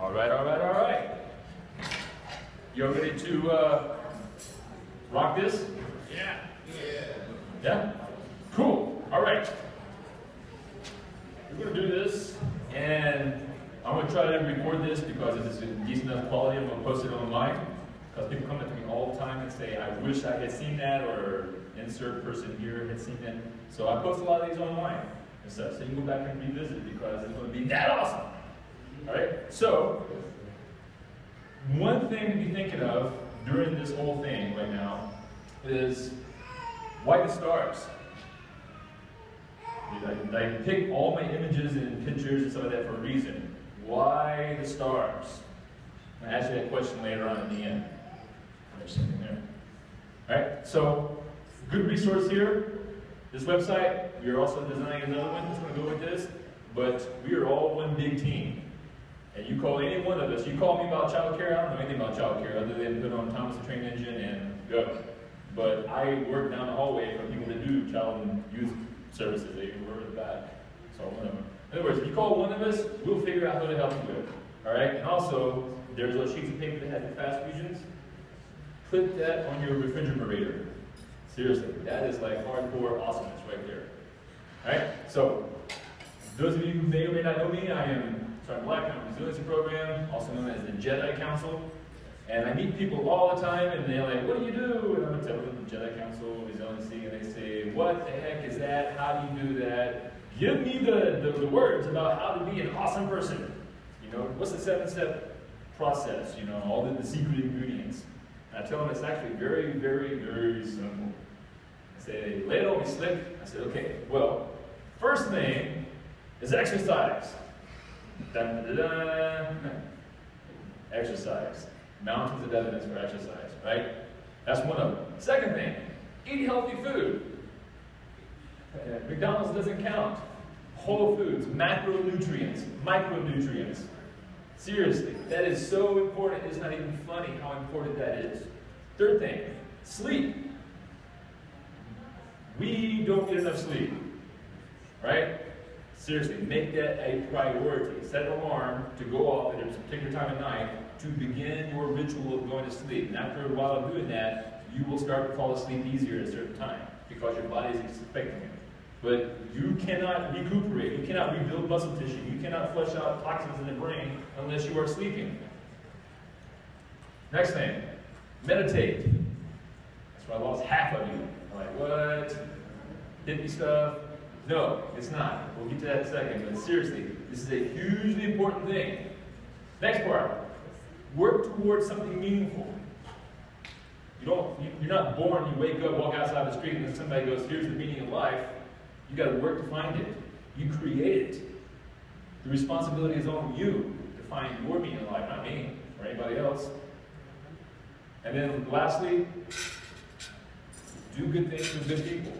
All right, all right, all right. You all ready to uh, rock this? Yeah. Yeah? Cool. All right. We're going to do this, and I'm going to try to record this because if it's in decent enough quality, I'm going to post it online. Because people come up to me all the time and say, I wish I had seen that, or insert person here had seen that. So I post a lot of these online and stuff, so you can go back and revisit because it's going to be that awesome. All right? So, one thing to be thinking of during this whole thing right now is why the stars? I, I pick all my images and pictures and stuff like that for a reason. Why the stars? I'm going to ask you that question later on in the end. There's something there. All right, so good resource here. This website, we are also designing another one that's going to go with this, but we are all one big team. And you call any one of us, you call me about childcare, I don't know anything about childcare other than put on Thomas the Train Engine and go. But I work down the hallway for people that do child and youth services. They were in the back. So one of them. In other words, if you call one of us, we'll figure out who to help you with. All right? And also, there's those sheets of paper that have the fast regions. Put that on your refrigerator. Seriously, that is like hardcore awesomeness right there. All right? So, those of you who may or may not know me, I am Sergeant Black, I'm Resiliency Program, also known as the Jedi Council. And I meet people all the time, and they're like, what do you do? And I'm going to tell them the Jedi Council, resiliency, and they say, what the heck is that? How do you do that? Give me the, the, the words about how to be an awesome person. You know, what's the seven-step process? You know, all the, the secret ingredients. And I tell them it's actually very, very, very simple. I say, lay it on me slick. I said, okay, well, first thing is exercise. Dun, dun, dun, exercise. Mountains of evidence for exercise, right? That's one of them. Second thing, eat healthy food. Uh, McDonald's doesn't count. Whole foods, macronutrients, micronutrients. Seriously, that is so important. It's not even funny how important that is. Third thing, sleep. We don't get enough sleep, right? Seriously, make that a priority. Set an alarm to go off at a particular time of night to begin your ritual of going to sleep. And after a while of doing that, you will start to fall asleep easier at a certain time because your body is expecting it. But you cannot recuperate, you cannot rebuild muscle tissue, you cannot flush out toxins in the brain unless you are sleeping. Next thing, meditate. That's why I lost half of you. I'm like, what? Hippie stuff? No, it's not. We'll get to that in a second. But seriously, this is a hugely important thing. Next part, work towards something meaningful. You don't, you, you're not born, you wake up, walk outside the street, and then somebody goes, here's the meaning of life. You got to work to find it. You create it. The responsibility is on you to find your meaning in life, not me or anybody else. And then lastly, do good things with good people.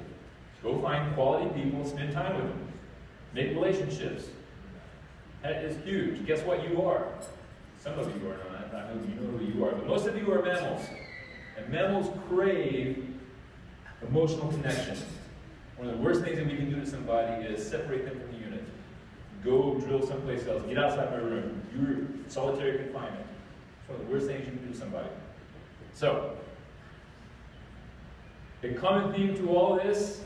Go find quality people, spend time with them. Make relationships. That is huge. Guess what you are? Some of you are not. I know you know who you are, but most of you are mammals. And mammals crave emotional connection. One of the worst things that we can do to somebody is separate them from the unit. Go drill someplace else. Get outside my room. You're solitary confinement. It's one of the worst things you can do to somebody. So, a common theme to all this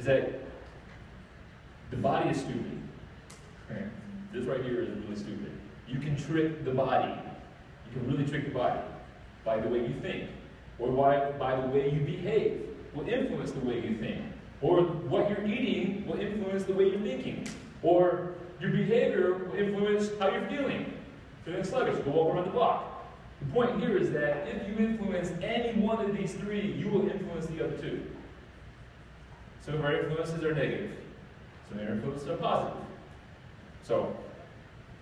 is that the body is stupid. This right here is really stupid. You can trick the body. You can really trick the body by the way you think, or by, by the way you behave will influence the way you think. Or what you're eating will influence the way you're thinking. Or your behavior will influence how you're feeling. Feeling sluggish, go walk around the block. The point here is that if you influence any one of these three, you will influence the other two. Some of our influences are negative. Some of our influences are positive. So,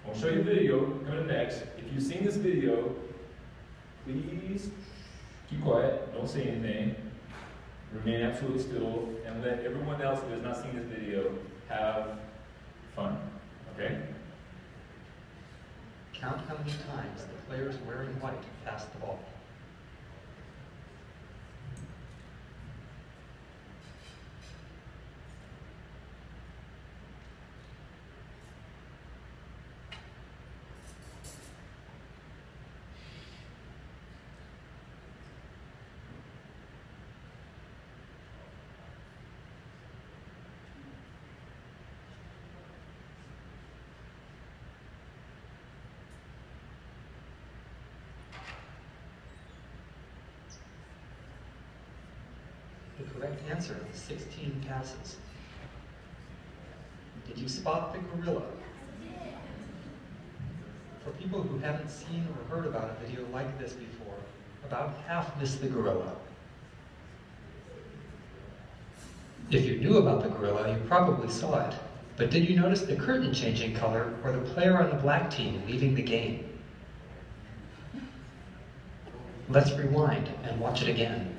I'll show you a video coming up next. If you've seen this video, please keep quiet, don't say anything, remain absolutely still, and let everyone else who has not seen this video have fun. Okay? Count how many times the players wearing white pass the ball. Correct answer in 16 passes. Did you spot the gorilla? For people who haven't seen or heard about a video like this before, about half missed the gorilla. If you knew about the gorilla, you probably saw it. But did you notice the curtain changing color or the player on the black team leaving the game? Let's rewind and watch it again.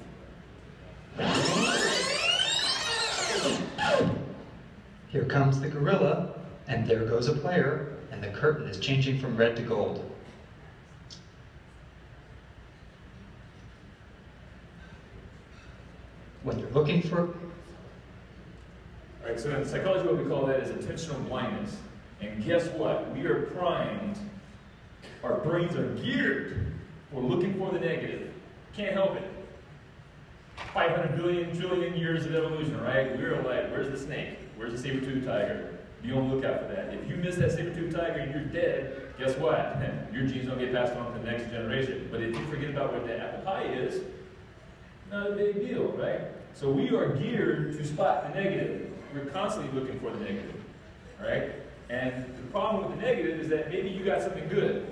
Here comes the gorilla, and there goes a player, and the curtain is changing from red to gold. When you're looking for All right, so in psychology, what we call that is attentional blindness. And guess what? We are primed, our brains are geared for looking for the negative. Can't help it. 500 billion, trillion years of evolution, right? We're like, where's the snake? Where's the saber-toothed tiger? You don't look out for that. If you miss that saber-toothed tiger and you're dead, guess what? Your genes don't get passed on to the next generation. But if you forget about what the apple pie is, not a big deal, right? So we are geared to spot the negative. We're constantly looking for the negative, right? And the problem with the negative is that maybe you got something good,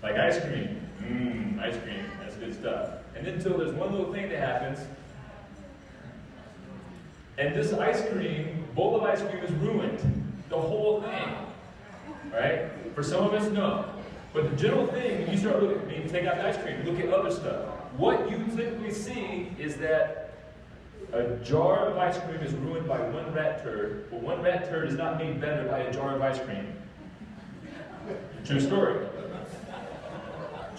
like ice cream. Mmm, ice cream, that's good stuff. And then until there's one little thing that happens, and this ice cream, bowl of ice cream is ruined. The whole thing, right? For some of us, no. But the general thing, when you start looking, maybe take out the ice cream, look at other stuff. What you typically see is that a jar of ice cream is ruined by one rat turd, but one rat turd is not made better by a jar of ice cream. True story.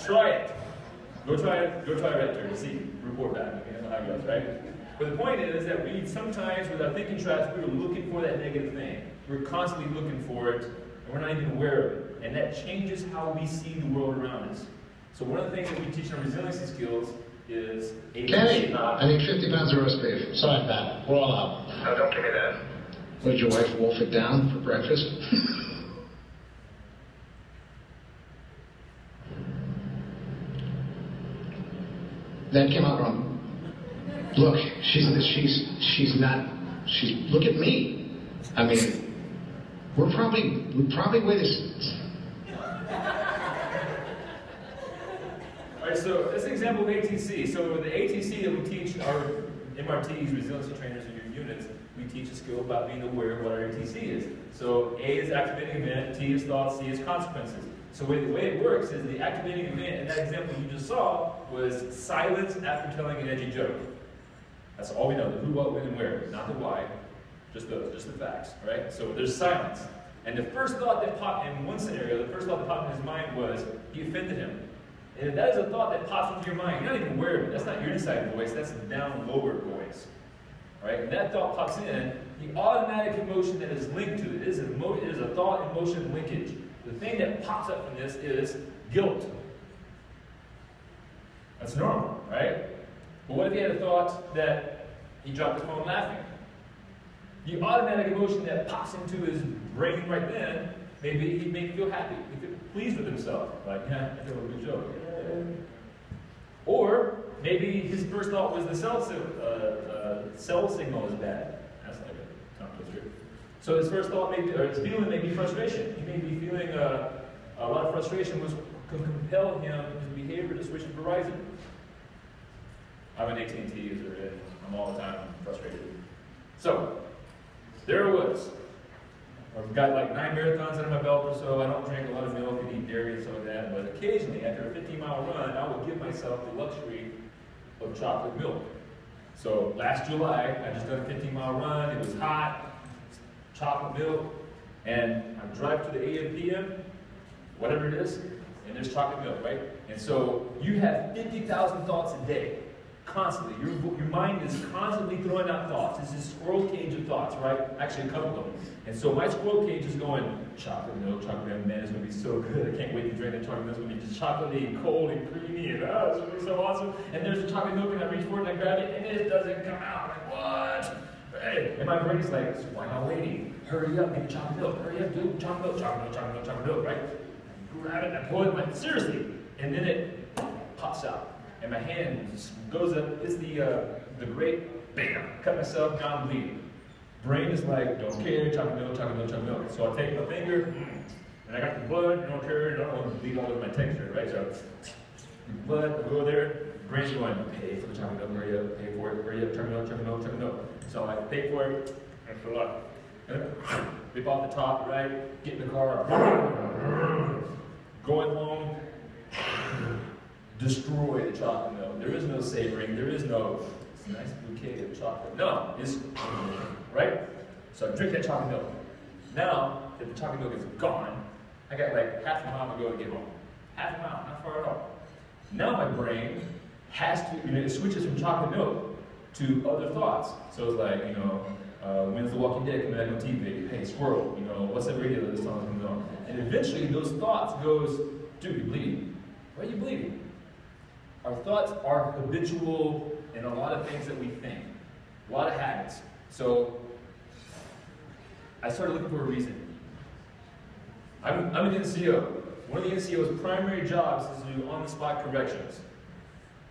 Try it. Go try it. Go try a rat turd. See, report back. Okay, how it goes, right? But the point is that we sometimes, with our thinking traps, we are looking for that negative thing. We're constantly looking for it, and we're not even aware of it. And that changes how we see the world around us. So one of the things that we teach in our resiliency skills is Kenny, I need 50 pounds of roast beef. Sorry, Pat. We're all out. No, don't give me that. What, did your wife wolf it down for breakfast? that came out wrong. Look, she's she's she's not she's look at me. I mean, we're probably we probably weigh this. All right, so this is an example of ATC. So the ATC that we teach our MRTs, resiliency trainers in your units, we teach a skill about being aware of what our ATC is. So A is activating event, T is thought, C is consequences. So the way it works is the activating event in that example you just saw was silence after telling an edgy joke. That's all we know, the who, what, when, and where, not the why, just the, just the facts, right? So there's silence. And the first thought that popped in one scenario, the first thought that popped in his mind was, he offended him. And if that is a thought that pops into your mind, you're not even aware of it. That's not your inside voice, that's down lower voice. Right? And that thought pops in, the automatic emotion that is linked to it is a, it is a thought emotion linkage. The thing that pops up from this is guilt. That's normal, right? But what if he had a thought that he dropped the phone laughing? The automatic emotion that pops into his brain right then, maybe he'd make feel happy, he'd feel pleased with himself. Like, yeah, I feel a good joke. Or maybe his first thought was the cell, uh, uh, cell signal is bad. That's like a tongue twister. So his first thought may be, or his feeling may be frustration. He may be feeling uh, a lot of frustration was could compel him, his behavior to switch to Verizon. I'm an AT&T user, I'm all the time frustrated. So, there it was. I've got like nine marathons under my belt or so. I don't drink a lot of milk and eat dairy and some of that, but occasionally, after a 15 mile run, I will give myself the luxury of chocolate milk. So last July, I just done a 15 mile run. It was hot, chocolate milk, and I drive to the AM PM, whatever it is, and there's chocolate milk, right? And so you have 50,000 thoughts a day constantly. Your, your mind is constantly throwing out thoughts. It's this squirrel cage of thoughts, right? Actually, a couple of them. And so my squirrel cage is going, chocolate milk, chocolate milk, man, it's going to be so good. I can't wait to drink that chocolate milk. It's going to be just chocolatey and cold and creamy, and oh, it's going to be so awesome. And there's the chocolate milk, and I reach for it, and I grab it, and it doesn't come out. I'm like, what? Hey. And my brain is like, why am I waiting? Hurry up, get chocolate milk. Hurry up, do chocolate milk, chocolate milk, chocolate milk, chocolate milk, right? I grab it, and I pull it, like, seriously. And then it pops out and my hand goes up. It's the uh, the great bam, cut myself, now I'm bleeding. Brain is like, don't care, chocolate milk, chocolate milk, chocolate milk. So I take my finger, and I got the blood, don't care, don't want to bleed all over my texture, right? So blood, go there, brain's going, pay for the chocolate milk, hurry up, pay for it, hurry up, chocolate milk, chocolate milk, chocolate milk. So I pay for it, and fill up. Rip off the top, right? Get in the car, going home, destroy the chocolate milk. There is no savoring, there is no, nice bouquet of chocolate. No, it's, right? So I drink that chocolate milk. Now that the chocolate milk is gone, I got like half a mile to go to get home. Half a mile, not far at all. Now my brain has to, you know, it switches from chocolate milk to other thoughts. So it's like, you know, uh, when's The Walking Dead coming back on TV? Hey, squirrel, you know, what's that radio that this song comes on? And eventually those thoughts goes, dude, you're bleeding. Why are you bleeding? Our thoughts are habitual in a lot of things that we think, a lot of habits. So I started looking for a reason. I'm, I'm an NCO. One of the NCO's primary jobs is to do on-the-spot corrections.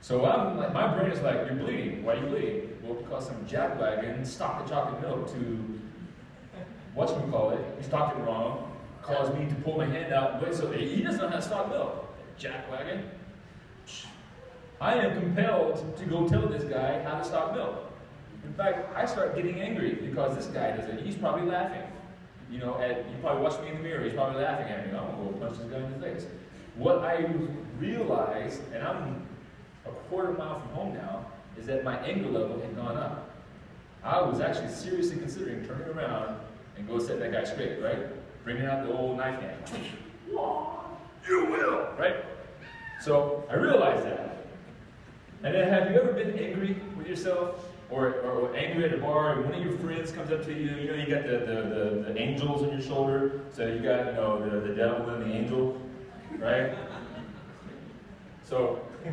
So I'm like, my brain is like, you're bleeding. Why are you bleeding? Well, because some jackwagon stopped the chocolate milk to, whatchamacallit, he stopped it wrong, caused me to pull my hand out. Wait, so he doesn't know how to stop milk. Jackwagon. I am compelled to go tell this guy how to stop milk. In fact, I start getting angry because this guy does it. He's probably laughing. You know, at, he probably watched me in the mirror. He's probably laughing at me. I'm gonna go punch this guy in the face. What I realized, and I'm a quarter mile from home now, is that my anger level had gone up. I was actually seriously considering turning around and go set that guy straight, right? Bringing out the old knife hand. You will, right? So I realized that. And then have you ever been angry with yourself? Or, or angry at a bar and one of your friends comes up to you, you know, you got the, the, the, the angels on your shoulder, so you got, you know, the, the devil and the angel, right? So,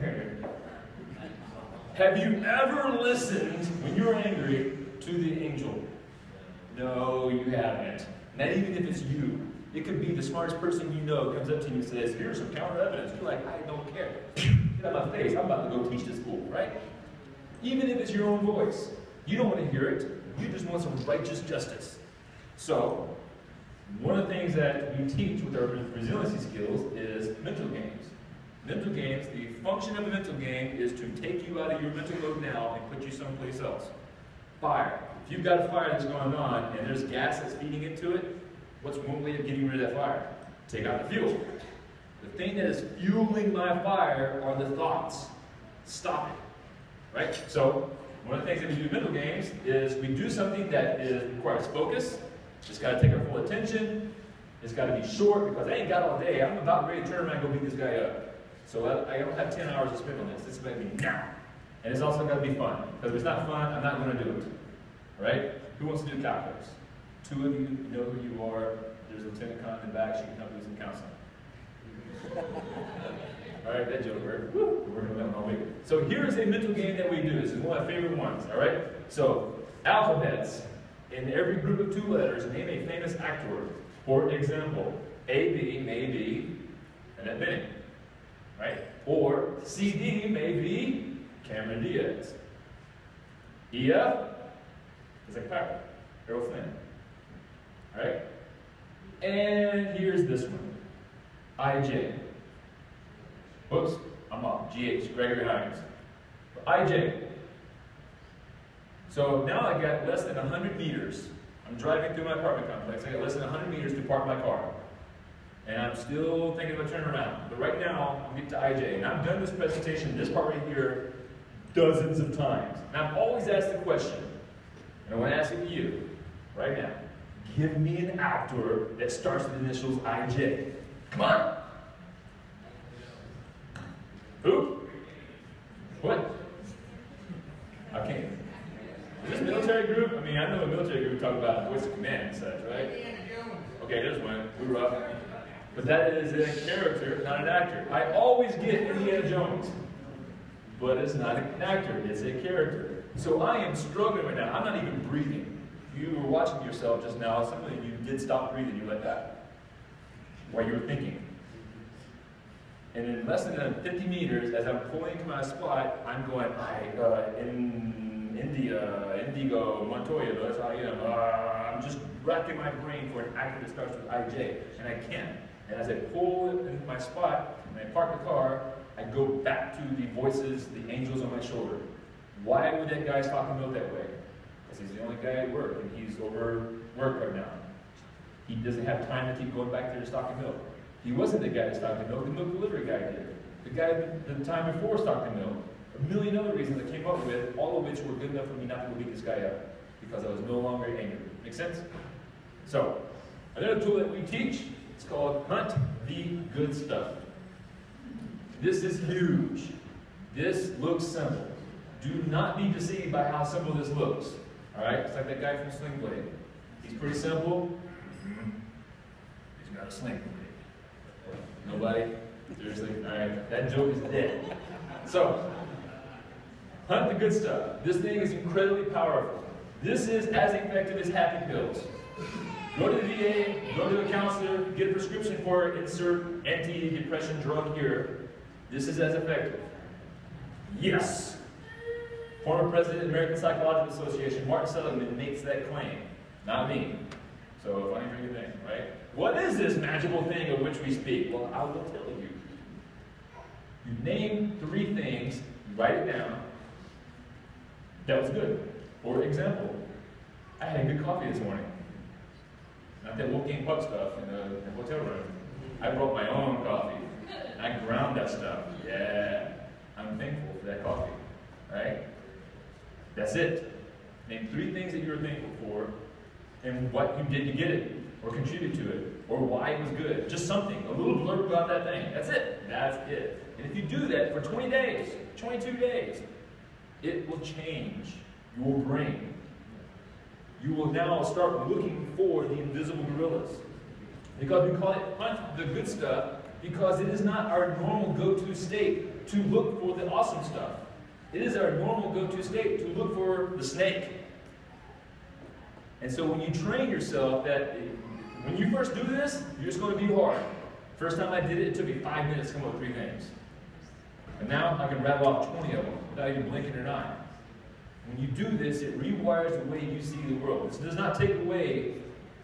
have you ever listened when you're angry to the angel? No, you haven't. Not even if it's you. It could be the smartest person you know comes up to you and says, here's some counter evidence. You're like, I. Get out of my face. I'm about to go teach this fool, right? Even if it's your own voice. You don't want to hear it. You just want some righteous justice. So, one of the things that we teach with our resiliency skills is mental games. Mental games, the function of a mental game is to take you out of your mental mode now and put you someplace else. Fire. If you've got a fire that's going on and there's gas that's feeding into it, what's one way of getting rid of that fire? Take out the fuel. The thing that is fueling my fire are the thoughts. Stop it. Right? So, one of the things that we do in mental games is we do something that is, requires focus. It's got to take our full attention. It's got to be short because I ain't got all day. I'm about ready to turn around and go beat this guy up. So I, I don't have 10 hours to spend on this. This is going to be now. And it's also got to be fun. Because if it's not fun, I'm not going to do it. Right? Who wants to do calculus? Two of you know who you are. There's a Lieutenant Con in the back. She can help you with some counseling. All right, that joke we're working on that all week. So here's a mental game that we do. This is one of my favorite ones. All right? So, alphabets. In every group of two letters, name a famous actor. For example, AB may be Annette Bening right? Or CD may be Cameron Diaz. EF is like Packer, Errol Flynn. All right? And here's this one. IJ. Whoops, I'm off. GH, Gregory Hines. IJ. So now I got less than 100 meters. I'm driving through my apartment complex. I got less than 100 meters to park my car. And I'm still thinking about turning around. But right now, I'm getting to IJ. And I've done this presentation, this part right here, dozens of times. And I've always asked the question, and I want to ask it to you right now. Give me an actor that starts with initials IJ. Come on. Who? What? I can't. Is this military group? I mean, I know a military group talk about voice of command and such, right? Okay, there's one. We were up. But that is a character, not an actor. I always get Indiana Jones, but it's not an actor, it's a character. So I am struggling right now. I'm not even breathing. You were watching yourself just now. Some of you did stop breathing. You like that while you were thinking. And in less than 50 meters, as I'm pulling to my spot, I'm going, I, uh, in in India, Indigo, Montoya, that's how I am. Uh, I'm just racking my brain for an actor that starts with IJ, and I can't. And as I pull in my spot, and I park the car, I go back to the voices, the angels on my shoulder. Why would that guy talking about that way? Because he's the only guy at work, and he's overworked right now. He doesn't have time to keep going back there to Stockton Milk. He wasn't the guy at Stockton Milk, the milk delivery guy did. The guy the time before Stockton Milk, a million other reasons I came up with, all of which were good enough for me not to beat this guy up, because I was no longer angry. Make sense? So, another tool that we teach, it's called Hunt the Good Stuff. This is huge. This looks simple. Do not be deceived by how simple this looks. All right? It's like that guy from Sling Blade. He's pretty simple. Mm-hmm. He's got a sling. Nobody? Seriously? All right. That joke is dead. So, hunt the good stuff. This thing is incredibly powerful. This is as effective as happy pills. Go to the VA, go to a counselor, get a prescription for it, insert anti-depression drug here. This is as effective. Yes. Former president of the American Psychological Association, Martin Seligman, makes that claim, not me. So funny you think, right? What is this magical thing of which we speak? Well, I will tell you. You name three things, you write it down. That was good. For example, I had a good coffee this morning. Not that Wolfgang Puck stuff in the, in the hotel room. Mm-hmm. I brought my own coffee. I ground that stuff. Yeah. I'm thankful for that coffee. Right? That's it. Name three things that you're thankful for and what you did to get it, or contribute to it, or why it was good. Just something, a little blurb about that thing. That's it. That's it. And if you do that for 20 days, 22 days, it will change your brain. You will now start looking for the invisible gorillas. Because we call it hunt the good stuff, because it is not our normal go-to state to look for the awesome stuff. It is our normal go-to state to look for the snake. And so when you train yourself that when you first do this, you're just going to be hard. First time I did it, it took me five minutes to come up with three things. And now I can rattle off 20 of them without even blinking an eye. When you do this, it rewires the way you see the world. This does not take away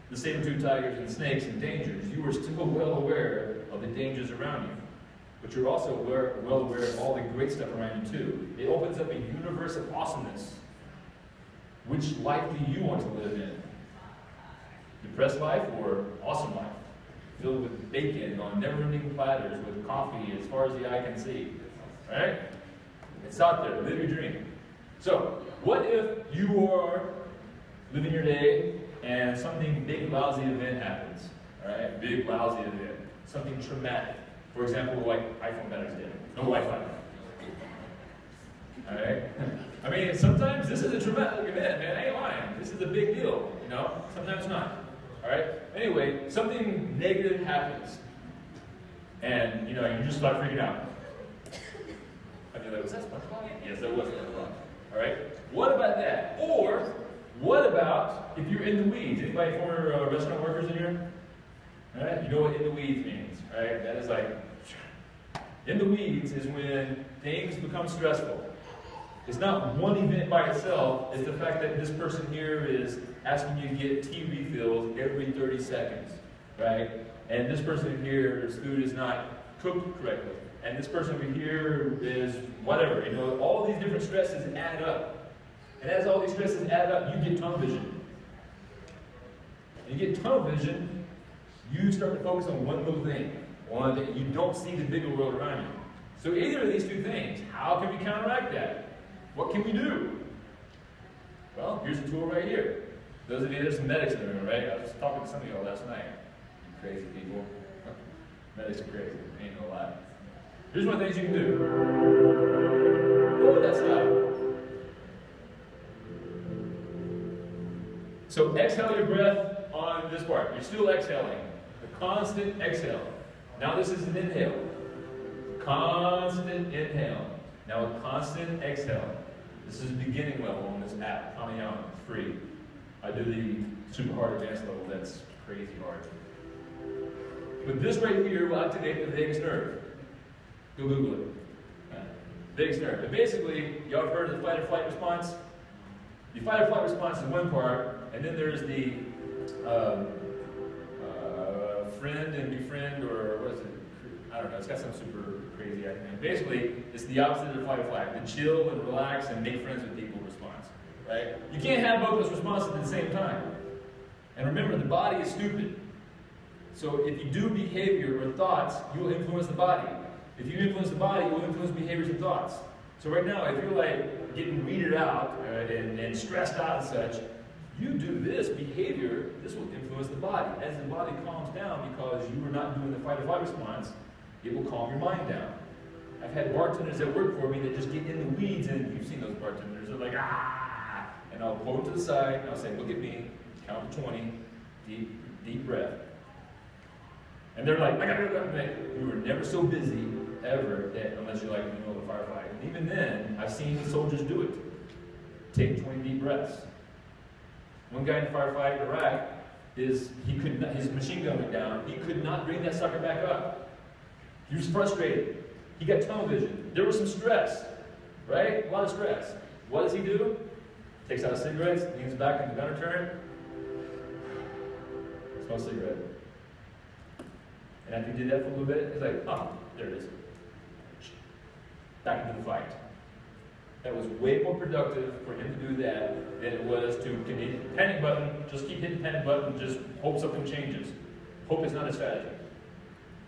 the saber-tooth tigers and snakes and dangers. You are still well aware of the dangers around you. But you're also aware, well aware of all the great stuff around you too. It opens up a universe of awesomeness. Which life do you want to live in? Depressed life or awesome life? Filled with bacon on never-ending platters with coffee as far as the eye can see. Right? It's out there. Live your dream. So, what if you are living your day and something big, lousy event happens? All right? Big, lousy event. Something traumatic. For example, like iPhone batteries dead. No Wi-Fi. All right? I mean, sometimes this is a traumatic event, man. I ain't lying. This is a big deal, you know? Sometimes not. All right? Anyway, something negative happens. And, you know, you just start freaking out. I mean, like, was that SpongeBob? Yes, that was SpongeBob. All right? What about that? Or, what about if you're in the weeds? Anybody former uh, restaurant workers in here? All right? You know what in the weeds means, right? That is like, in the weeds is when things become stressful. It's not one event by itself, it's the fact that this person here is asking you to get tea refills every 30 seconds, right? And this person here's food is not cooked correctly. And this person over here is whatever. You know, all these different stresses add up. And as all these stresses add up, you get tunnel vision. And you get tunnel vision, you start to focus on one little thing. One thing. You don't see the bigger world around you. So either of these two things, how can we counteract that? What can we do? Well, here's a tool right here. Those of you, there's some medics in the room, right? I was talking to some of y'all last night. You crazy people. Medics are crazy. Ain't no lie. Here's one of the things you can do. Oh, that's loud. So exhale your breath on this part. You're still exhaling. A constant exhale. Now this is an inhale. Constant inhale. Now a constant exhale. This is beginning level on this app, Pranayama, free. I do the super hard advanced level, that's crazy hard. But this right here will activate the vagus nerve. Go Google it. Uh, vagus nerve. But basically, y'all have heard of the fight or flight response? The fight or flight response is one part, and then there's the um, uh, friend and befriend, or what is it? I don't know. It's got some super crazy acronym. Basically, it's the opposite of fight or flight: the chill and relax and make friends with people response. Right? You can't have both those responses at the same time. And remember, the body is stupid. So if you do behavior or thoughts, you will influence the body. If you influence the body, you will influence behaviors and thoughts. So right now, if you're like getting weeded out uh, and, and stressed out and such, you do this behavior, this will influence the body. As the body calms down because you are not doing the fight or flight response, it will calm your mind down. I've had bartenders that work for me that just get in the weeds, and you've seen those bartenders. They're like, ah! And I'll pull to the side, and I'll say, look at me, count to 20, deep, deep breath. And they're like, I gotta that. You were never so busy ever that unless you're like in the middle of a firefight. And even then, I've seen soldiers do it. Take 20 deep breaths. One guy in a firefight in Iraq is he could not, his machine gun went down. He could not bring that sucker back up. He was frustrated. He got tunnel vision. There was some stress, right? A lot of stress. What does he do? Takes out cigarettes, leans back in the gunner turret, smokes a cigarette. And after he did that for a little bit, he's like, oh, there it is. Back into the fight. That was way more productive for him to do that than it was to hit the panic button, just keep hitting the panic button, just hope something changes. Hope is not a strategy.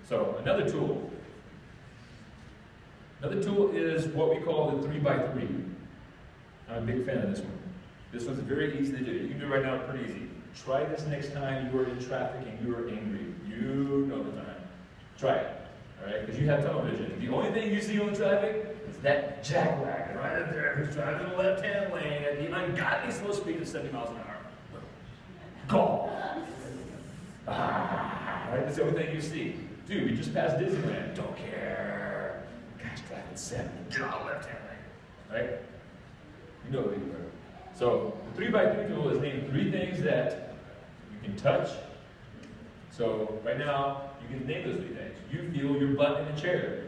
So another tool. Another tool is what we call the three by three. I'm a big fan of this one. This one's very easy to do. You can do it right now pretty easy. Try this next time you are in traffic and you are angry. You know the time. Try it. All right? Because you have tunnel vision. The only thing you see on traffic is that jackwagon right up there who's driving the left-hand lane at the ungodly slow speed of 70 miles an hour. Go! Ah, right? That's the only thing you see. Dude, we just passed Disneyland. Don't care. Driving 70. Get on the left-hand lane. Right? You know what you are. So the three by three tool is named three things that you can touch. So right now, you can name those three things. You feel your butt in a chair.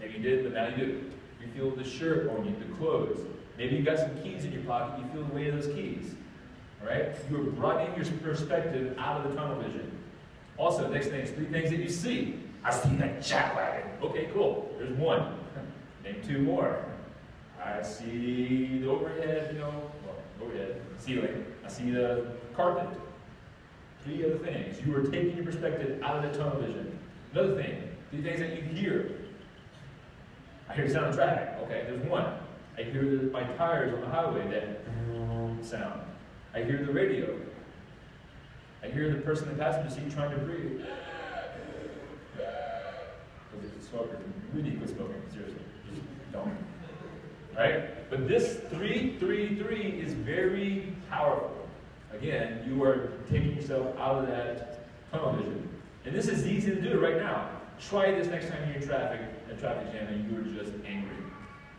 Maybe you did, but now you do. You feel the shirt on you, the clothes. Maybe you got some keys in your pocket, you feel the weight of those keys. All right? You are broadening your perspective out of the tunnel vision. Also, next thing is three things that you see. I see that jackwagon. Okay, cool. There's one. Name two more. I see the overhead, you know, well, overhead, ceiling. I see the carpet. Three other things. You are taking your perspective out of the tunnel vision. Another thing, three things that you hear. I hear the sound of traffic. Okay, there's one. I hear the, my tires on the highway, that sound. I hear the radio. I hear the person in the passenger seat trying to breathe. Because if you smoker, you really quit smoking, seriously. Don't. Right? But this 333 is very powerful. Again, you are taking yourself out of that tunnel vision. And this is easy to do right now. Try this next time you're in traffic, a traffic jam, and you are just angry.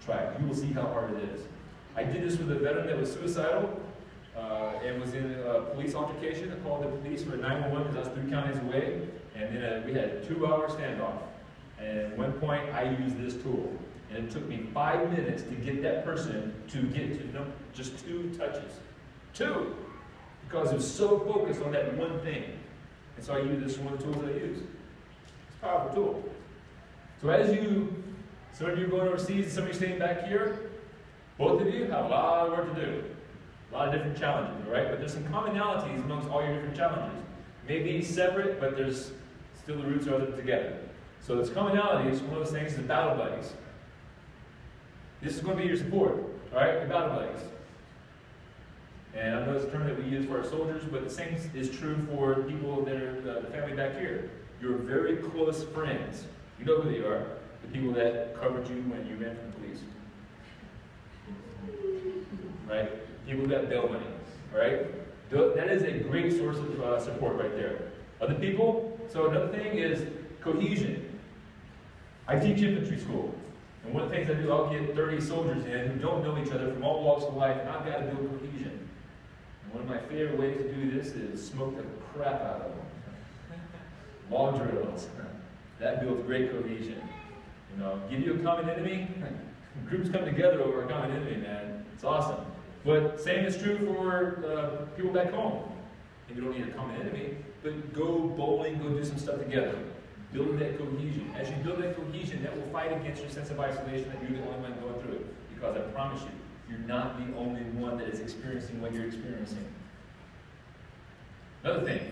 Try it. You will see how hard it is. I did this with a veteran that was suicidal uh, and was in a police altercation. I called the police for 911 because I was three counties away. And then uh, we had a two-hour standoff. And at one point, I used this tool. And it took me five minutes to get that person to get to no, just two touches. Two! Because it was so focused on that one thing. And so I use this one the tools I use. It's a powerful tool. So as you, some of you are going overseas some of you staying back here, both of you have a lot of work to do. A lot of different challenges, right? But there's some commonalities amongst all your different challenges. Maybe separate, but there's still the roots are together. So there's commonalities. One of those things is the battle buddies. This is going to be your support, all right? Your battle buddies. And I know it's a term that we use for our soldiers, but the same is true for people that are the family back here. You're very close friends. You know who they are. The people that covered you when you ran from the police. Right? People that bail money. Right? That is a great source of uh, support right there. Other people, so another thing is cohesion. I teach infantry school. And one of the things I do, I'll get 30 soldiers in who don't know each other from all walks of life, and I've got to build cohesion. And one of my favorite ways to do this is smoke the crap out of them. Long drills. That builds great cohesion. You know, give you a common enemy, groups come together over a common enemy, man. It's awesome. But same is true for uh, people back home. And you don't need a common enemy, but go bowling, go do some stuff together. Build that cohesion. As you build that cohesion, that will fight against your sense of isolation that you're the only one going through it. Because I promise you, you're not the only one that is experiencing what you're experiencing. Another thing,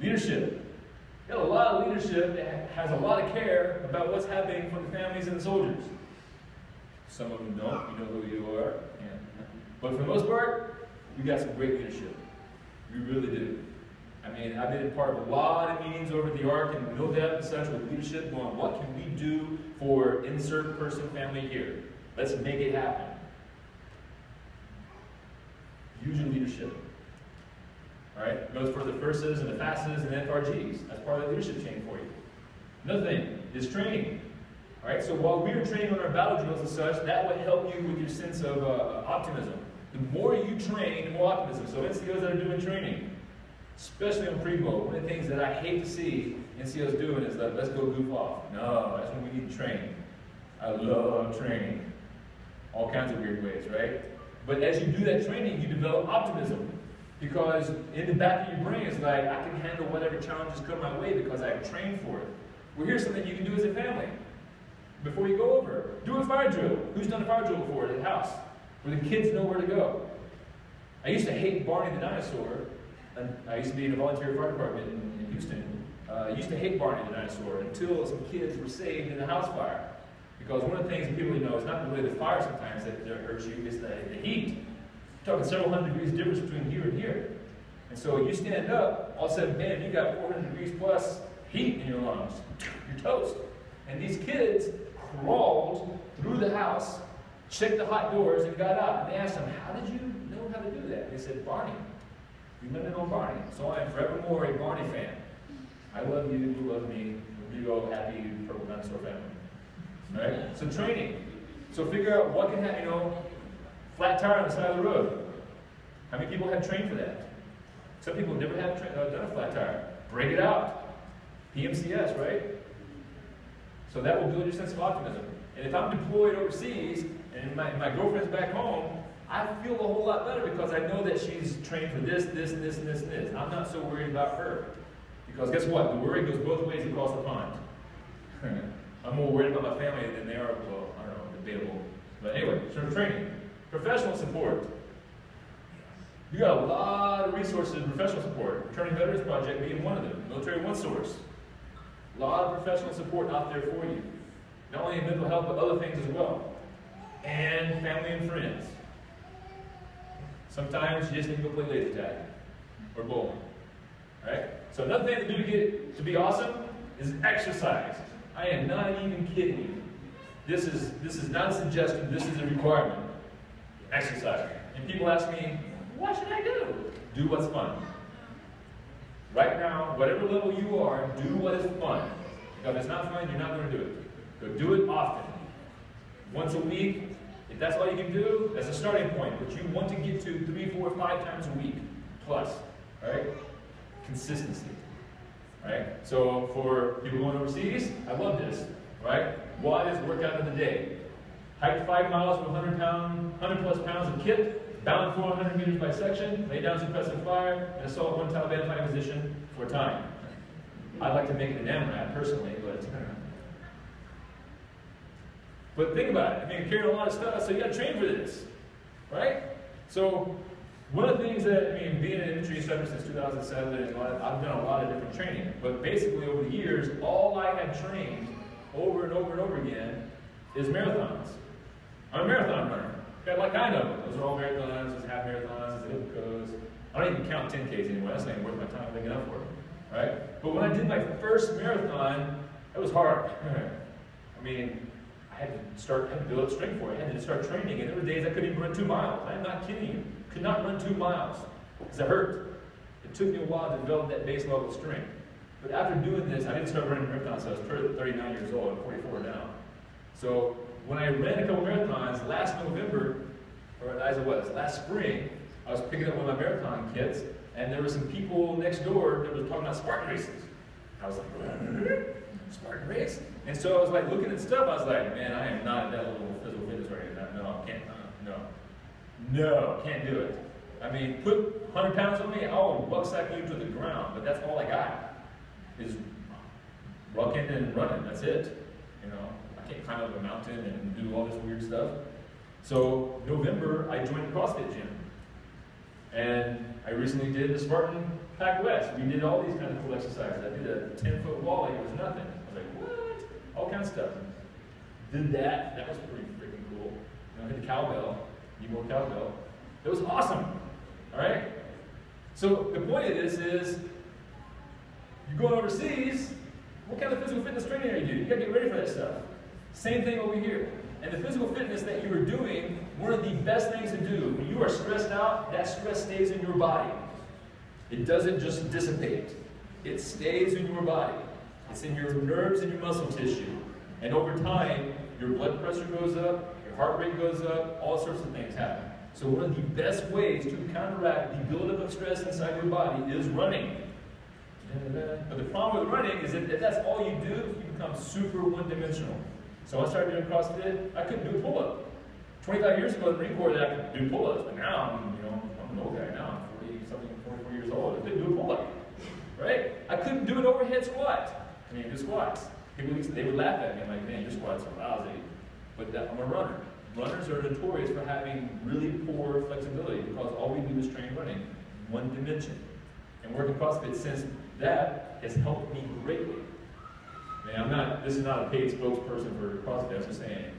leadership. You got a lot of leadership that has a lot of care about what's happening for the families and the soldiers. Some of them don't. You know who you are. Yeah. But for the most part, we got some great leadership. We really do. I mean, I've been part of a lot of meetings over the ARC and MILDEP and such with leadership going, what can we do for insert person family here? Let's make it happen. Use your leadership. All right? Goes for the FIRSTs and the FASTs and the FRGs. That's part of the leadership chain for you. Another thing is training. All right? So while we're training on our battle drills and such, that will help you with your sense of uh, optimism. The more you train, the more optimism. So NCOs that are doing training, especially on pre-mob, one of the things that I hate to see NCOs doing is that let's go goof off. No, that's when we need to train. I love training. All kinds of weird ways, right? But as you do that training, you develop optimism. Because in the back of your brain, it's like, I can handle whatever challenges come my way because I've trained for it. Well, here's something you can do as a family. Before you go over, do a fire drill. Who's done a fire drill before at the house? Where the kids know where to go. I used to hate Barney the dinosaur. I used to be in a volunteer fire department in, in Houston. Uh, I used to hate Barney the dinosaur until some kids were saved in a house fire. Because one of the things people know is not really the fire sometimes that, that hurts you, it's the, the heat. You're talking several hundred degrees difference between here and here. And so you stand up, all of a sudden, man, you got 400 degrees plus heat in your lungs. You're toast. And these kids crawled through the house, checked the hot doors, and got out. And they asked them, how did you know how to do that? They said, Barney. We lived on Barney. So I am forevermore a Barney fan. I love you, you love me. We go happy purple dinosaur family. Right? So training. So figure out what can happen, you know, flat tire on the side of the road. How many people have trained for that? Some people never have uh, done a flat tire. Break it out. PMCS, right? So that will build your sense of optimism. And if I'm deployed overseas and my, my girlfriend's back home, I feel a whole lot better because I know that she's trained for this, this, this, this, and this. I'm not so worried about her. Because guess what? The worry goes both ways across the pond. I'm more worried about my family than they are, well, I don't know, debatable. But anyway, so training. Professional support. You got a lot of resources in professional support. Returning Veterans Project being one of them. Military One Source. A lot of professional support out there for you. Not only in mental health, but other things as well. And family and friends. Sometimes you just need to go play laser tag or bowling. Right? So another thing to do to get to be awesome is exercise. I am not even kidding you. This is this is not a suggestion, this is a requirement. Exercise. And people ask me, what should I do? Do what's fun. Right now, whatever level you are, do what is fun. If it's not fun, you're not going to do it. Go do it often. Once a week, that's all you can do, that's a starting point. But you want to get to three, four, five times a week plus. Right? Consistency. Right? So for people going overseas, I love this. Right? Is workout of the day? Hike five miles with 100 pound, 100 plus pounds of kit, bound 400 meters by section, lay down suppressive fire, and assault one Taliban fighting position for a time. I'd like to make it an AMRAP personally, but think about it. I mean, carrying a lot of stuff, so you got to train for this, right? So one of the things that, I mean, being an infantry instructor since 2007, I've done a lot of different training. But basically, over the years, all I have trained over and over and over again is marathons. I'm a marathon runner. Got like I know. Those are all marathons, there's half marathons, there's. I don't even count 10Ks anymore. That's not even worth my time thinking up for. Right? But when I did my first marathon, it was hard. I mean, I had to start, had to build up strength for it. I had to start training. And there were days I couldn't even run two miles. I'm not kidding you. Could not run two miles because it hurt. It took me a while to develop that base level of strength. But after doing this, I didn't start running marathons. I was 39 years old. I'm 44 now. So when I ran a couple marathons last November, or as it was, last spring, I was picking up one of my marathon kits, and there were some people next door that were talking about Spartan races. I was like, Spartan race? And so I was like looking at stuff, I was like, man, I am not at that level of physical fitness right now. No, I can't, uh, no. No, can't do it. I mean, put 100 pounds on me, I'll cycle you to the ground, but that's all I got. Is rucking and running, that's it. You know, I can't climb up a mountain and do all this weird stuff. So, November, I joined the CrossFit gym. And I recently did the Spartan Pack West. We did all these kind of cool exercises. I did a 10 foot wall it was nothing. I was like, what? All kinds of stuff. Did that. That was pretty freaking cool. You know, hit the cowbell. Need more cowbell. It was awesome. All right? So the point of this is, you're going overseas, what kind of physical fitness training are you doing? You gotta get ready for that stuff. Same thing over here. And the physical fitness that you are doing, one of the best things to do, when you are stressed out, that stress stays in your body. It doesn't just dissipate. It stays in your body. It's in your nerves and your muscle tissue. And over time, your blood pressure goes up, your heart rate goes up, all sorts of things happen. So one of the best ways to counteract the buildup of stress inside your body is running. But the problem with running is that if that's all you do, you become super one-dimensional. So I started doing CrossFit, I couldn't do a pull-up. 25 years ago in the Marine Corps, I could do pull-ups, but now I'm, you know, I'm an old guy now. I'm 40 something, 44 years old. I couldn't do a pull-up, right? I couldn't do an overhead squat. I mean, do squats. People used to, they would laugh at me. I'm like, man, your squats are lousy. But that, I'm a runner. Runners are notorious for having really poor flexibility because all we do is train running, one dimension. And working CrossFit since that has helped me greatly. Man, I'm not, this is not a paid spokesperson for CrossFit, I'm just saying.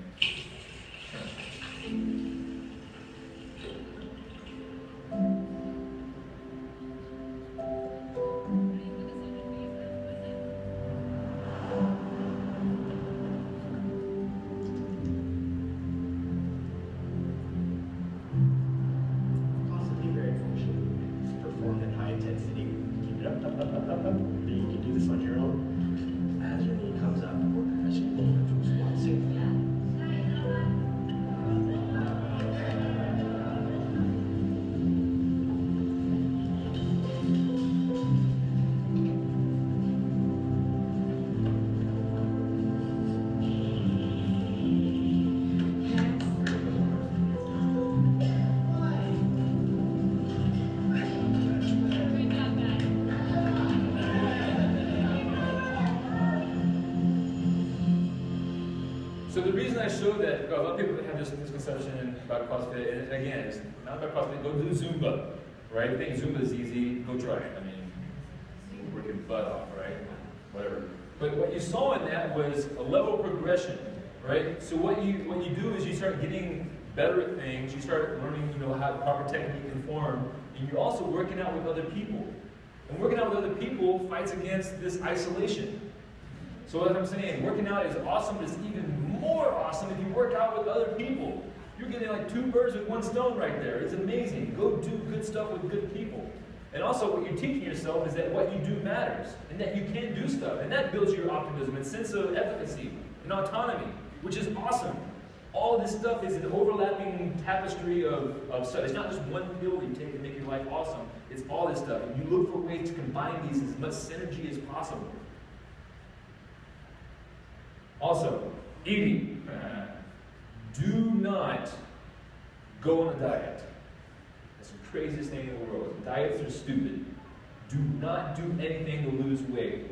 Misconception about CrossFit, and again, it's not about CrossFit, go do Zumba, right? Think Zumba is easy, go try it. I mean, you work your butt off, right? Whatever. But what you saw in that was a level progression, right? So what you what you do is you start getting better at things, you start learning, you know, how proper technique and form, and you're also working out with other people. And working out with other people fights against this isolation. So what I'm saying, working out is awesome, but it's even more awesome if you work out with other people. You're getting like two birds with one stone right there. It's amazing. Go do good stuff with good people. And also what you're teaching yourself is that what you do matters, and that you can do stuff. And that builds your optimism and sense of efficacy and autonomy, which is awesome. All this stuff is an overlapping tapestry of, of stuff. It's not just one pill you take to make your life awesome. It's all this stuff. And you look for ways to combine these as much synergy as possible. Also, eating. Do not go on a diet. That's the craziest thing in the world. Diets are stupid. Do not do anything to lose weight.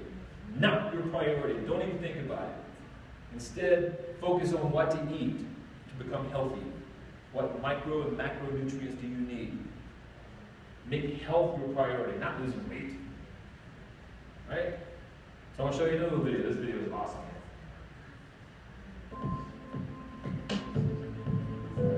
Not your priority. Don't even think about it. Instead, focus on what to eat to become healthy. What micro and macronutrients do you need? Make health your priority, not losing weight. Right? So I want to show you another video. This video is awesome.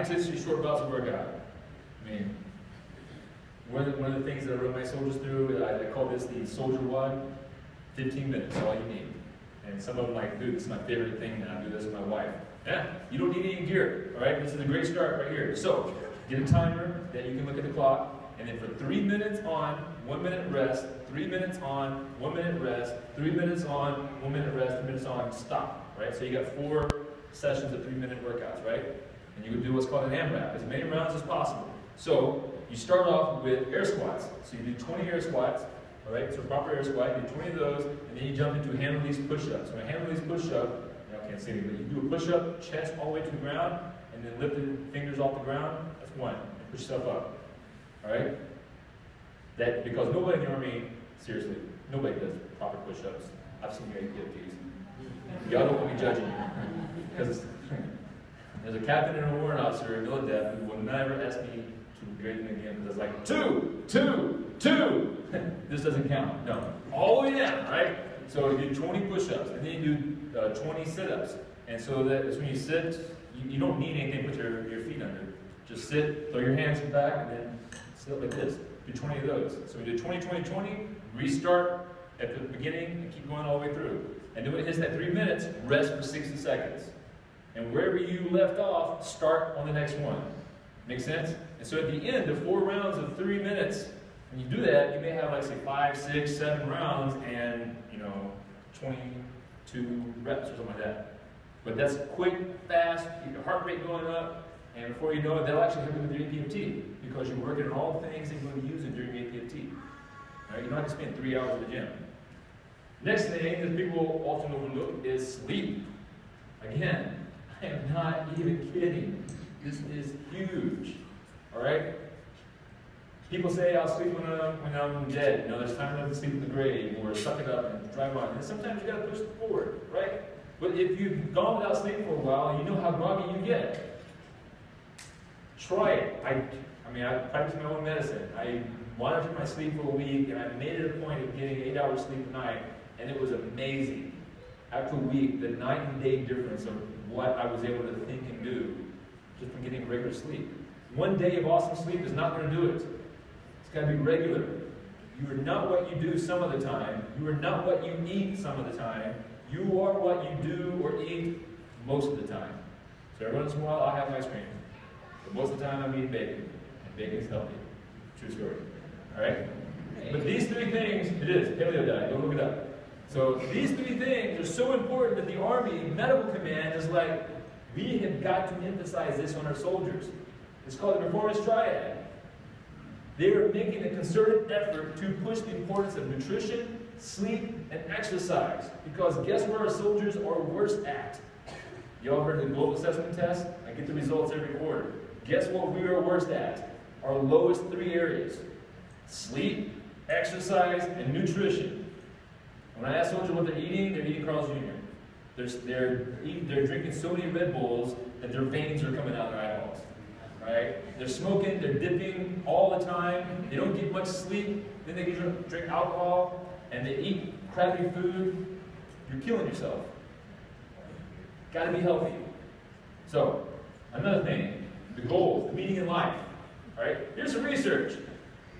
intensity short bouts workout. I mean, one of, the, one of the things that I run my soldiers through, I, I call this the soldier WOD. 15 minutes, all you need. And some of them like, dude, this is my favorite thing, and I do this with my wife. Yeah, you don't need any gear, all right? This is a great start right here. So, get a timer that you can look at the clock, and then for three minutes on, one minute rest, three minutes on, one minute rest, three minutes on, one minute rest, three minutes on, stop, right? So you got four sessions of three minute workouts, right? And you can do what's called an AMRAP, as many rounds as possible. So you start off with air squats. So you do 20 air squats, all right? So proper air squat, you do 20 of those, and then you jump into a hand release push-ups. So a hand release push-up, I can't see it, but you do a push-up, chest all the way to the ground, and then lift the fingers off the ground. That's one. And push yourself up. All right? That because nobody in the army, seriously, nobody does proper push-ups. I've seen your APFTs. Y'all don't want me judging you. Because there's a captain and a warrant officer in Miladep who will never ask me to grade them again because it's like two, two, two. this doesn't count. No. All the way down, right? So you do 20 push-ups, and then you do uh, 20 sit-ups. And so that is when you sit, you, you don't need anything but your, your feet under. Just sit, throw your hands back, and then sit like this. Do 20 of those. So we do 20, 20, 20, restart at the beginning, and keep going all the way through. And then when it hits that three minutes, rest for 60 seconds. And wherever you left off, start on the next one. Make sense? And so at the end of four rounds of three minutes, when you do that, you may have like say five, six, seven rounds and you know 22 reps or something like that. But that's quick, fast, your heart rate going up, and before you know it, that'll actually help you with your APFT because you're working on all the things that you're going to be using during APFT. Right? You don't have to spend three hours at the gym. Next thing that people often overlook is sleep. Again, I am not even kidding. This is huge. All right? People say I'll sleep when I'm, when I'm dead. You know, there's time enough to sleep in the grave or suck it up and drive on. And sometimes you got to push forward, right? But if you've gone without sleep for a while, you know how groggy you get. Try it. I, I mean, I practice my own medicine. I monitored my sleep for a week, and I made it a point of getting eight hours sleep a night, and it was amazing. After a week, the night and day difference of what I was able to think and do just from getting regular sleep. One day of awesome sleep is not going to do it. It's got to be regular. You are not what you do some of the time. You are not what you eat some of the time. You are what you do or eat most of the time. So every once in a while, I'll have ice cream. But most of the time, I'm eating bacon. And bacon is healthy. True story. All right? But these three things, it is, paleo diet. Go look it up. So these three things are so important that the Army Medical Command is like, we have got to emphasize this on our soldiers. It's called the Performance Triad. They are making a concerted effort to push the importance of nutrition, sleep, and exercise. Because guess where our soldiers are worst at? Y'all heard the global assessment test? I get the results every quarter. Guess what we are worst at? Our lowest three areas. Sleep, exercise, and nutrition. When I ask soldiers what they're eating, they're eating Carl's Jr. They're, they're, eating, they're drinking so many Red Bulls that their veins are coming out of their eyeballs. Right? They're smoking, they're dipping all the time. They don't get much sleep. Then they drink, drink alcohol and they eat crappy food. You're killing yourself. Got to be healthy. So, another thing, the goals, the meaning in life. Right? Here's some research.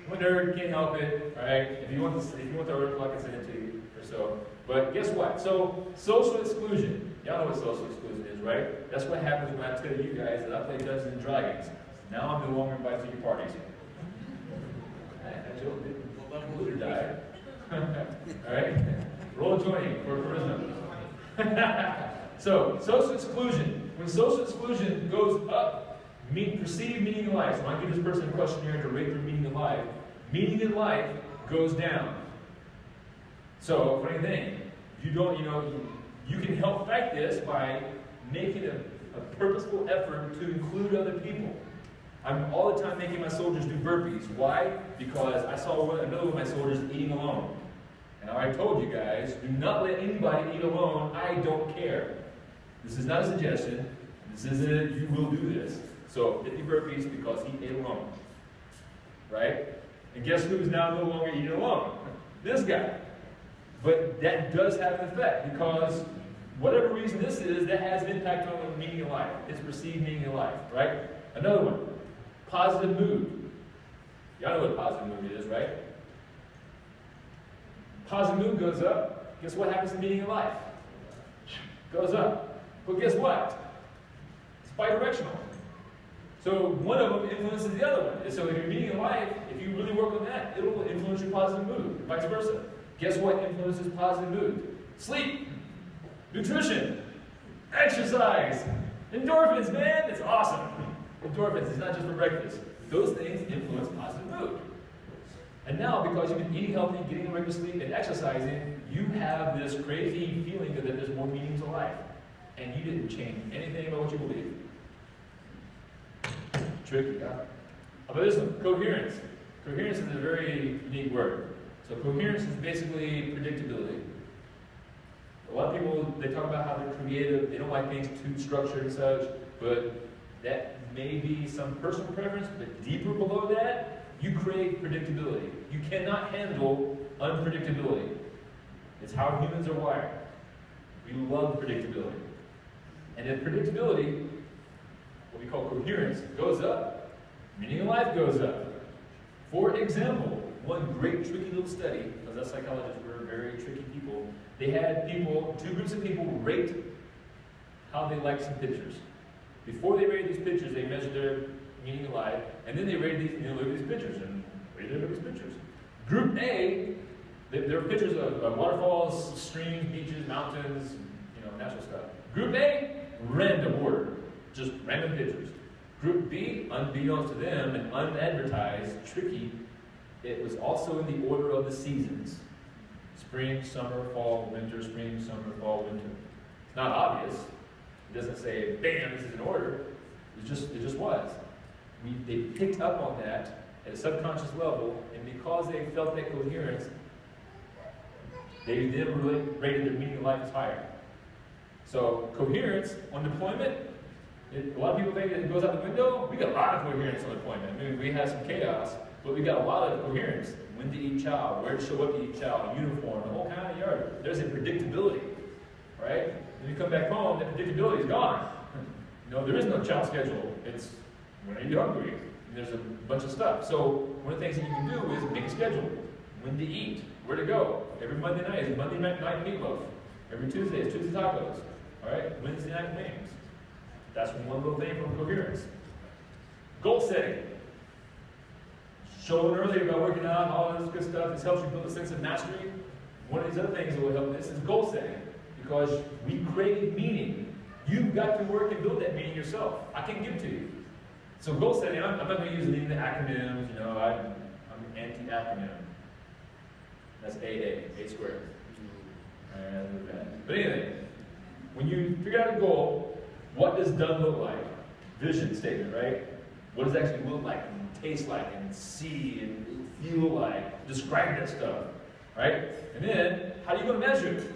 I'm a nerd, can't help it. Right? If you want this, if you want the article, I can send it to you so. But guess what? So, social exclusion. Y'all know what social exclusion is, right? That's what happens when I tell you guys that I play Dungeons and Dragons. Now I'm no longer invited to your parties. That joke died. All right? Roll a 20 for charisma. so, social exclusion. When social exclusion goes up, mean, perceived meaning in life. So I give this person a questionnaire to rate their meaning in life. Meaning in life goes down. So, funny thing, you don't, you know, you, can help fight this by making a, a purposeful effort to include other people. I'm all the time making my soldiers do burpees. Why? Because I saw one, another one of my soldiers eating alone. And I told you guys, do not let anybody eat alone. I don't care. This is not a suggestion. This isn't, you will do this. So 50 burpees because he ate alone. Right? And guess who's now no longer eating alone? This guy. But that does have an effect because whatever reason this is, that has an impact on the meaning of life, its perceived meaning of life, right? Another one, positive mood. Y'all know what positive mood is, right? Positive mood goes up. Guess what happens to meaning of life? Goes up. But guess what? It's bidirectional. So one of them influences the other one. And so if you're meeting in life, if you really work on that, it'll influence your positive mood, vice versa. Guess what influences positive mood? Sleep, nutrition, exercise, endorphins, man, it's awesome. Endorphins, it's not just for breakfast. Those things influence positive mood. And now, because you've been eating healthy, getting regular sleep, and exercising, you have this crazy feeling that there's more meaning to life. And you didn't change anything about what you believe. Tricky, huh? How about this one? Coherence. Coherence is a very unique word. So coherence is basically predictability. A lot of people, they talk about how they're creative, they don't like things too structured and such, but that may be some personal preference, but deeper below that, you create predictability. You cannot handle unpredictability. It's how humans are wired. We love predictability. And if predictability, what we call coherence, goes up, meaning of life goes up. For example, one great tricky little study, because us psychologists were very tricky people, they had people, two groups of people rate how they liked some pictures. Before they rated these pictures, they measured their meaning of life, and then they rated these, you know, look at these pictures and rated these pictures. Group A, they, there were pictures of, of waterfalls, streams, beaches, mountains, you know, natural stuff. Group A, random order, just random pictures. Group B, unbeknownst to them and unadvertised, tricky, it was also in the order of the seasons. Spring, summer, fall, winter, spring, summer, fall, winter. It's not obvious. It doesn't say, bam, this is in order. It just, it just was. We, they picked up on that at a subconscious level, and because they felt that coherence, they then really rated their meaning of life as higher. So coherence on deployment, it, a lot of people think it goes out the window. We got a lot of coherence on deployment. I mean, we have some chaos, but we got a lot of coherence. When to eat chow, where to show up to eat chow, uniform, the whole kind of yard. There's a predictability, right? When you come back home, that predictability is gone. know, there is no chow schedule. It's when are you hungry? And there's a bunch of stuff. So one of the things that you can do is make a schedule. When to eat, where to go. Every Monday night is Monday night, night meatloaf. Every Tuesday is Tuesday tacos. All right, Wednesday night wings. That's one little thing from coherence. Goal setting. Showing earlier about working out, all this good stuff. This helps you build a sense of mastery. One of these other things that will help this is goal setting. Because we create meaning. You've got to work and build that meaning yourself. I can give it to you. So goal setting, I'm, I'm not going to use any of the acronyms, you know, I, I'm anti-acronym. That's AA, A squared. And, but anyway, when you figure out a goal, what does done look like? Vision statement, right? What does it actually look like and taste like and see and feel like? Describe that stuff, right? And then, how are you to measure it?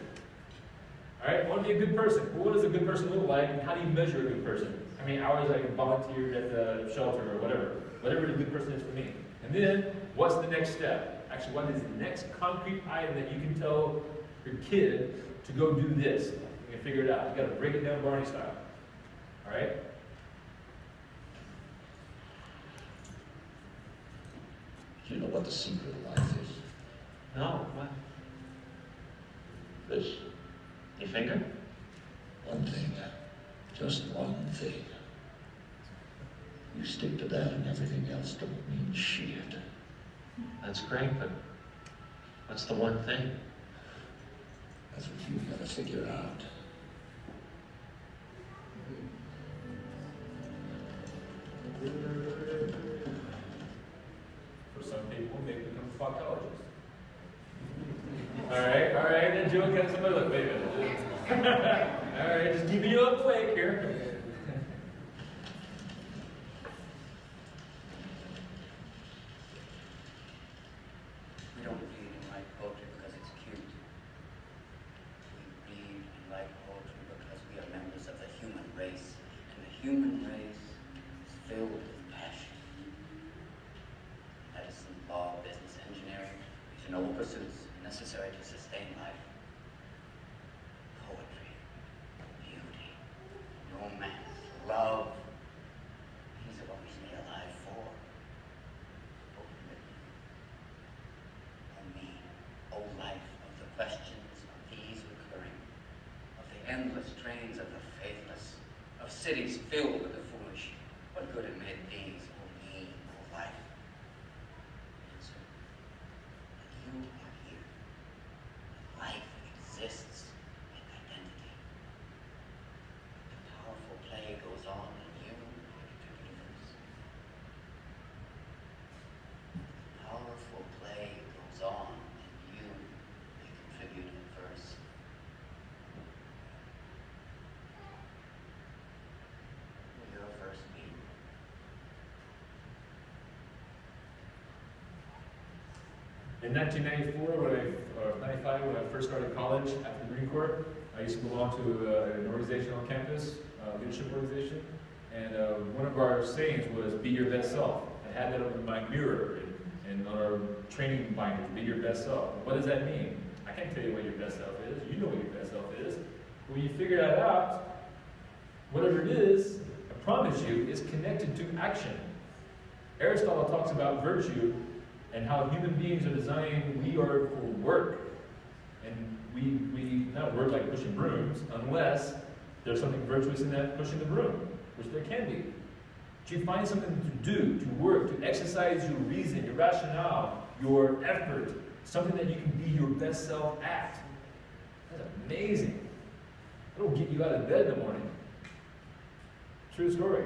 All right, want to be a good person. Well, what does a good person look like and how do you measure a good person? I mean, hours I volunteered at the shelter or whatever. Whatever a good person is for me. And then, what's the next step? Actually, what is the next concrete item that you can tell your kid to go do this? You can figure it out. You got to break it down Barney style. All right? Do you know what the secret of life is? No, what? This. Your finger? One thing. Just one thing. You stick to that and everything else don't mean shit. That's great, but what's the one thing? That's what you've gotta figure out some people, they become proctologists. All right, all right, then Joe gets somebody look, wait a minute. All right, just keep you up quick here. We don't read and write poetry because it's cute. We read and write poetry because we are members of the human race. And the human race is filled with passion. Medicine, law, business, engineering, these are noble pursuits necessary to sustain life. Poetry, beauty, romance, love. These are endless trains of the faithless, of cities filled with the foolish. What good amid these, O me, O life? Answer, that you are here. Life exists in identity. The powerful play goes on in you, the universe. Powerful play goes on in you, a contributing verse. Will your verse be? In 1994, when I, or 95, when I first started college after the Marine Corps, I used to belong to uh, an organization on campus, uh, leadership organization, and uh, one of our sayings was, be your best self. I had that on my mirror and, and on our training binders, be your best self. What does that mean? I can't tell you what your best self is. You know what your best self is. When you figure that out, whatever it is, I promise you, is connected to action. Aristotle talks about virtue and how human beings are designed, we are for work. And we, we not work like pushing brooms unless there's something virtuous in that pushing the broom, which there can be. You find something to do, to work, to exercise your reason, your rationale, your effort, something that you can be your best self at. That's amazing. It'll get you out of bed in the morning. True story.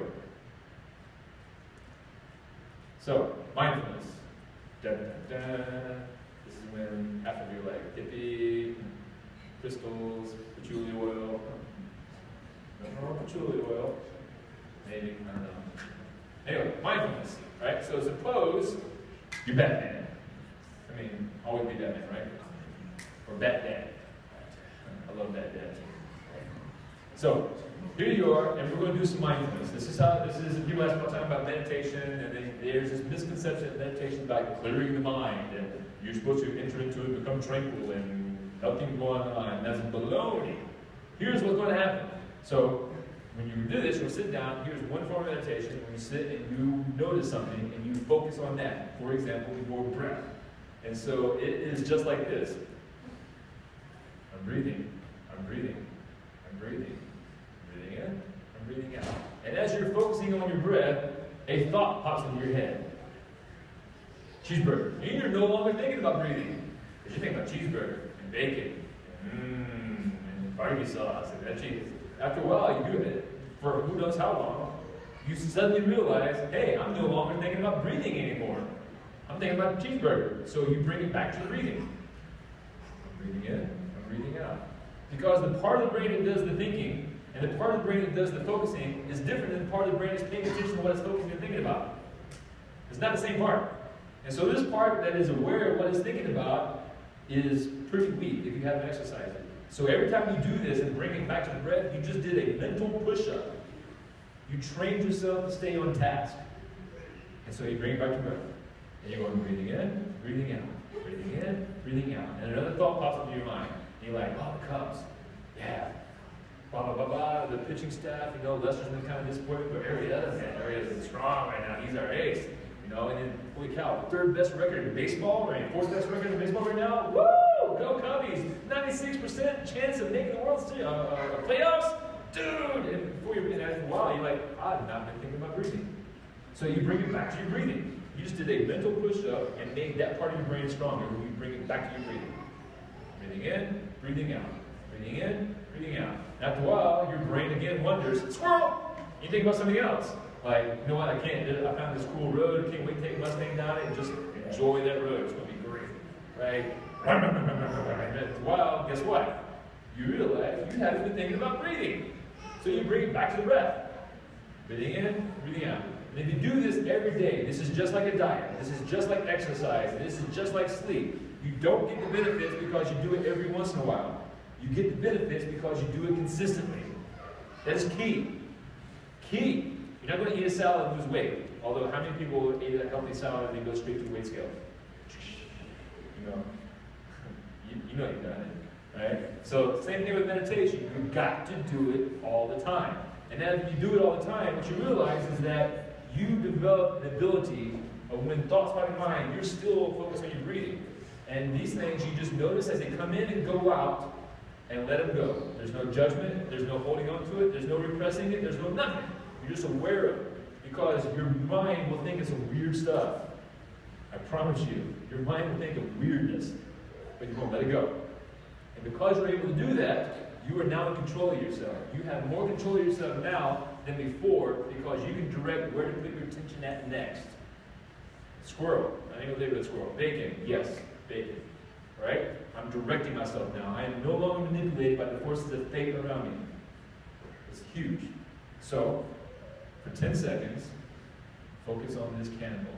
So, mindfulness. This is when after you're like hippie, crystals, patchouli oil. No, patchouli oil. Maybe, I don't know. Anyway, mindfulness, right? So suppose you're Batman. I mean, always be Batman, right? Or Bat Dad. I love Bat Dad. So, here you are, and we're going to do some mindfulness. This is how, this is, people ask about time about meditation, and then there's this misconception of meditation about clearing the mind, and you're supposed to enter into it, become tranquil, and nothing going on. That's baloney. Here's what's going to happen. So, when you do this, you'll sit down, here's one form of meditation, when you sit and you notice something, and you focus on that. For example, your breath. And so, it is just like this. I'm breathing, I'm breathing, I'm breathing in and breathing out. And as you're focusing on your breath, a thought pops into your head. Cheeseburger. And you're no longer thinking about breathing. Because you're thinking about cheeseburger and bacon and, mmm, and barbecue sauce and that cheese. After a while, you do it for who knows how long. You suddenly realize, hey, I'm no longer thinking about breathing anymore. I'm thinking about cheeseburger. So you bring it back to the breathing. I'm breathing in, I'm breathing out. Because the part of the brain that does the thinking and the part of the brain that does the focusing is different than the part of the brain that's paying attention to what it's focusing and thinking about. It's not the same part. And so this part that is aware of what it's thinking about is pretty weak if you haven't exercised it. So every time you do this and bring it back to the breath, you just did a mental push-up. You trained yourself to stay on task. And so you bring it back to breath. And you're going breathing in, breathing out, breathing in, breathing out. And another thought pops into your mind. And you're like, oh, the Cubs. Yeah, blah, blah, blah, blah, the pitching staff, you know, Lester's been kind of disappointed, but Arrieta, man, been strong right now. He's our ace. You know, and then, holy cow, third best record in baseball, right? Fourth best record in baseball right now. Woo! Go Cubbies! 96% chance of making the World Series, uh, uh, playoffs? Dude! And before you're in a while, you're like, I've not been thinking about breathing. So you bring it back to your breathing. You just did a mental push-up and made that part of your brain stronger you bring it back to your breathing. Breathing in, breathing out. Breathing in, breathing out. After a while, your brain again wonders, squirrel! You think about something else. Like, you know what, I can't, I found this cool road, can't wait to take Mustang down it and just enjoy that road. It's to be great. Right? After a while, guess what? You realize you haven't been thinking about breathing. So you bring it back to the breath. Breathing in, breathing out. And if you do this every day, this is just like a diet. This is just like exercise. This is just like sleep. You don't get the benefits because you do it every once in a while. You get the benefits because you do it consistently. That is key. Key. You're not going to eat a salad and lose weight. Although, how many people eat a healthy salad and they go straight to the weight scale? You know, you, you know you've done it, right? So, same thing with meditation. You've got to do it all the time. And then if you do it all the time, what you realize is that you develop an ability of when thoughts pop in mind, you're still focused on your breathing. And these things you just notice as they come in and go out, and let them go. There's no judgment, there's no holding on to it, there's no repressing it, there's no nothing. You're just aware of it because your mind will think it's weird stuff. I promise you, your mind will think of weirdness, but you won't let it go. And because you're able to do that, you are now in control of yourself. You have more control of yourself now than before because you can direct where to put your attention at next. Squirrel. I think we'll leave it squirrel. Bacon. Yes, bacon. Right? I'm directing myself now. I am no longer manipulated by the forces of fate around me. It's huge. So, for 10 seconds, focus on this cannonball.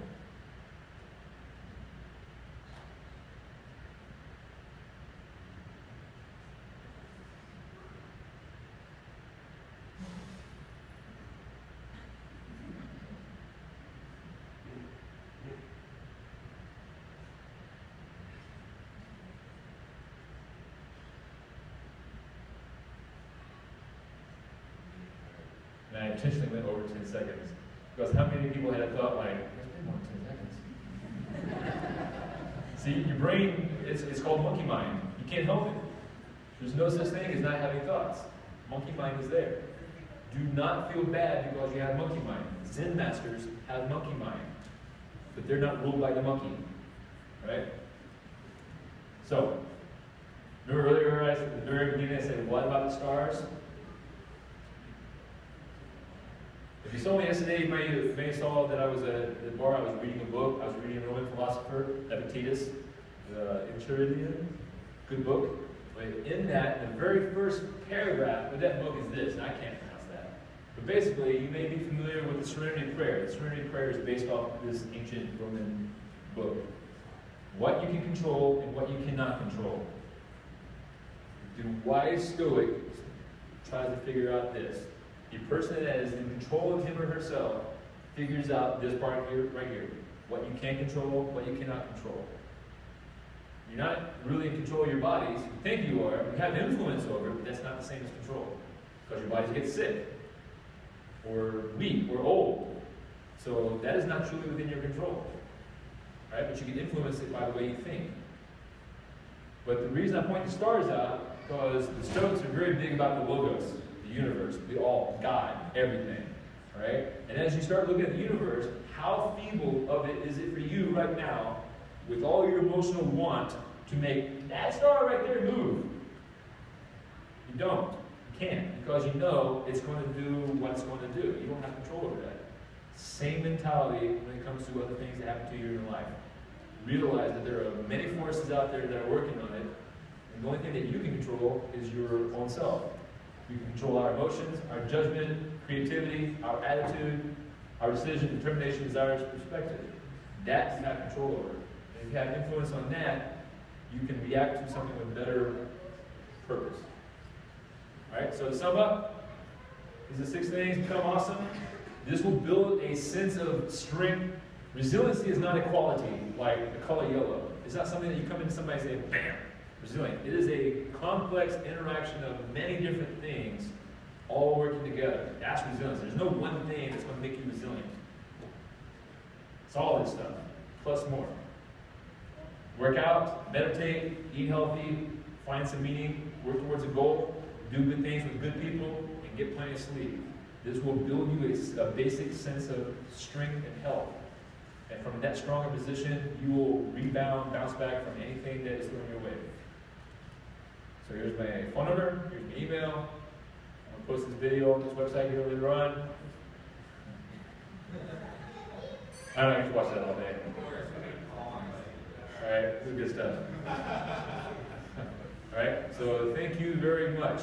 And I intentionally went over 10 seconds. Because how many people had a thought like, there's been more than 10 seconds? See, your brain, it's, it's called monkey mind. You can't help it. There's no such thing as not having thoughts. Monkey mind is there. Do not feel bad because you have monkey mind. Zen masters have monkey mind. But they're not ruled by the monkey. Right? So, remember earlier I, at the very beginning I said, what about the stars? You saw me yesterday, you may, you may saw that I was at the bar, I was reading a book, I was reading a Roman philosopher, Epictetus, the Enchiridion. Good book. But in that, the very first paragraph of that book is this, and I can't pronounce that. But basically, you may be familiar with the Serenity Prayer. The Serenity Prayer is based off this ancient Roman book. What you can control and what you cannot control. The wise Stoic tries to figure out this. A person that is in control of him or herself figures out this part here, right here. What you can control, what you cannot control. You're not really in control of your bodies. You think you are. You have influence over it, but that's not the same as control. Because your bodies get sick, or weak, or old. So that is not truly within your control. Right? But you can influence it by the way you think. But the reason I point the stars out, because the Stoics are very big about the logos universe, the all, God, everything. Right? And as you start looking at the universe, how feeble of it is it for you right now, with all your emotional want, to make that star right there move? You don't. You can't. Because you know it's going to do what it's going to do. You don't have control over that. Same mentality when it comes to other things that happen to you in your life. Realize that there are many forces out there that are working on it, and the only thing that you can control is your own self. We control our emotions, our judgment, creativity, our attitude, our decision, determination, desires, perspective. That you have control over. And if you have influence on that, you can react to something with better purpose. Alright, so to sum up, these are six things become awesome. This will build a sense of strength. Resiliency is not a quality like the color yellow. It's not something that you come into somebody and say, bam, resilient. It is a complex interaction of many different things all working together. That's resilience. There's no one thing that's going to make you resilient. It's all this stuff, plus more. Work out, meditate, eat healthy, find some meaning, work towards a goal, do good things with good people, and get plenty of sleep. This will build you a, a basic sense of strength and health. And from that stronger position, you will rebound, bounce back from anything that is thrown your way. So here's my phone number, here's my email. I'm gonna post this video on this website here later on. I don't know, have to watch that all day. Alright, this is good stuff. Alright, so thank you very much.